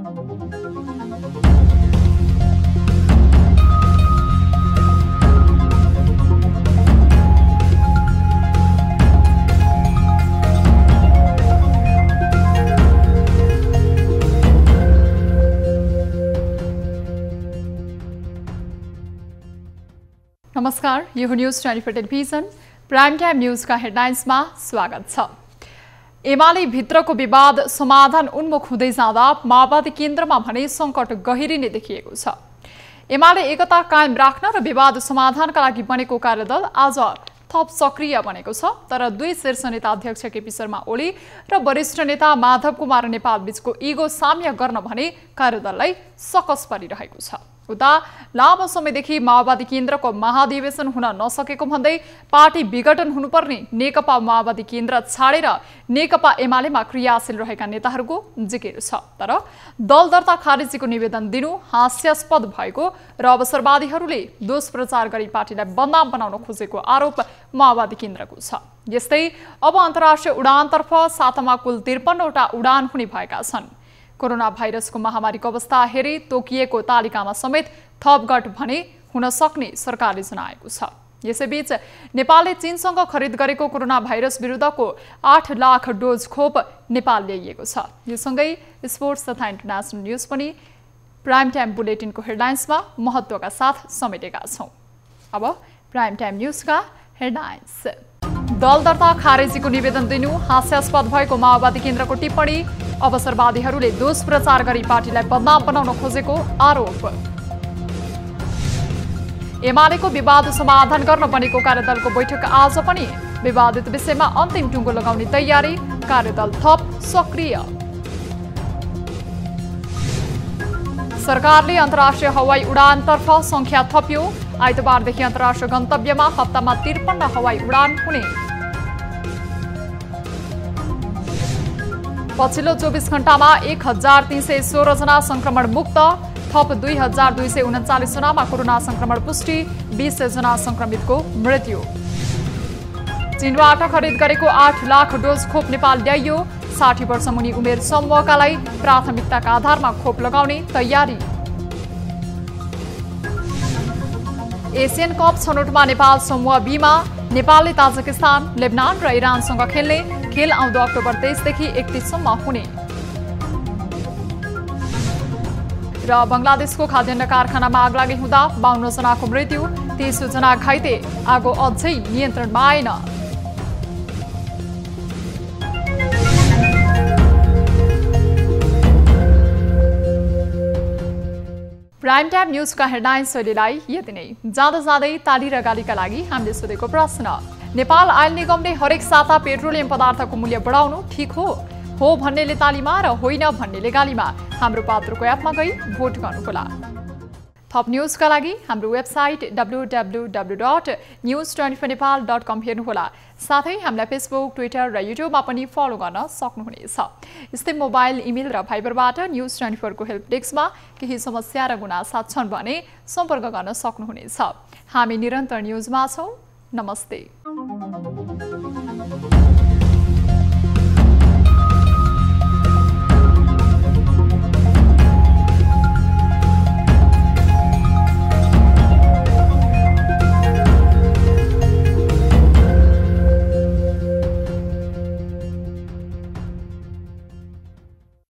नमस्कार यो news twenty four television prime time न्युजका हेडलाइन्समा स्वागत छ। एमाले भित्रको विवाद समाधान उन्मुख हुँदै जाँदा माओवादी केन्द्रमा भने सङ्कट गहिरिने देखिएको छ। एमाले एकता कायम राख्न र विवाद समाधानका लागि बनेको कार्यदल आज थप सक्रिय बनेको छ तर दुई शीर्ष नेता अध्यक्ष केपी शर्मा ओली र वरिष्ठ नेता माधव कुमार नेपाल बीचको इगो साम्य गर्न भने कार्यदललाई सकस परिरहेको छ। उता लामो समयदेखि माओवादी केन्द्रको महाधिवेशन हुन नसकेको भन्दै पार्टी विघटन हुनुपर्ने नेकपा माओवादी केन्द्र छाडेर नेकपा एमालेमा क्रियाशील रहेका नेताहरूको जिकिर छ। तर दल दर्ता खारेजीको निवेदन दिनु हास्यास्पद भएको र अवसरवादीहरूले दुष्प्रचार गरी पार्टीलाई बदनाम बनाउन खोजेको आरोप माओवादी केन्द्रको छ। यस्तै अब अन्तर्राष्ट्रिय उडानतर्फ सातामा कुल त्रिपन्नवटा उडान हुने भएका छन्। कोरोना भाइरसको महामारीको अवस्था हेरी तोकिएको तालिकामा समेत थपघट भने हुन सक्ने सरकारले जनाएको छ। यसैबीच नेपालले चीनसँग खरिद गरेको कोरोना भाइरस विरुद्धको आठ लाख डोज खोप नेपाल ल्याइएको छ। यो सँगै स्पोर्ट्स तथा इन्टरनेसनल न्युज पनि प्राइम टाइम बुलेटिनको हेडलाइन्समा महत्त्वका साथ समेटेका छौँ। अब प्राइम टाइम न्युजका हेडलाइन्स। दल दर्ता खारेजीको निवेदन दिनु हास्यास्पद भएको माओवादी केन्द्रको टिप्पणी। अवसरवादीहरूले दुष्प्रचार गरी पार्टीलाई बदनाम बनाउन खोजेको आरोप। एमालेको विवाद समाधान गर्न बनेको कार्यदलको बैठक आज पनि विवादित विषयमा अन्तिम टुङ्गो लगाउने तयारी कार्यदल थप सक्रिय। सरकारले अन्तर्राष्ट्रिय हवाई उडानतर्फ सङ्ख्या थप्यो। आइतबारदेखि अन्तर्राष्ट्रिय गन्तव्यमा हप्तामा त्रिपन्न हवाई उडान हुने। पछिल्लो चौबिस घण्टामा एक हजार तिन सय सोह्रजना सङ्क्रमण मुक्त थप दुई हजार दुई सय उन्चालिसजनामा कोरोना सङ्क्रमण पुष्टि बिस सयजना सङ्क्रमितको मृत्यु। चीनबाट खरिद गरेको आठ लाख डोज खोप नेपाल ल्याइयो। साठी वर्ष मुनि उमेर समूहकालाई प्राथमिकताका आधारमा खोप लगाउने तयारी। एसियन कप छनौटमा नेपाल समूह बीमा नेपालले ताजिकिस्तान लेबनान र इरानसँग खेल्ने खेल आउँदो अक्टोबर तेइसदेखि एकतिससम्म हुने। र बङ्गलादेशको खाद्यान्न कारखानामा आग लागि हुँदा बाहन्न जनाको मृत्यु तेइसो जना घाइते आगो अझै नियन्त्रणमा आएन। प्राइम टाइम न्युजका हेडलाइन्स शैलीलाई यति नै। जाँदा जाँदै ताली र गालीका लागि हामीले सोधेको प्रश्न। नेपाल आयल निगमले हरेक साता पेट्रोलियम पदार्थको मूल्य बढाउनु ठिक हो। हो भन्नेले तालीमा र होइन भन्नेले गालीमा। हाम्रो पात्रको एपमा गई भोट गर्नुहोला थप न्युजका लागि हाम्रो website W W W dot news twenty four Nepal dot com हेर्नुहोला। साथै हामीलाई फेसबुक ट्विटर र युट्युबमा पनि फलो गर्न सक्नुहुनेछ। यस्तै मोबाइल इमेल र फाइबरबाट न्युज ट्वेन्टी फोरको हेल्प डेस्कमा केही समस्या र गुनासा छन् भने सम्पर्क गर्न सक्नुहुनेछ। हामी निरन्तर न्युजमा छौँ। नमस्ते। thank you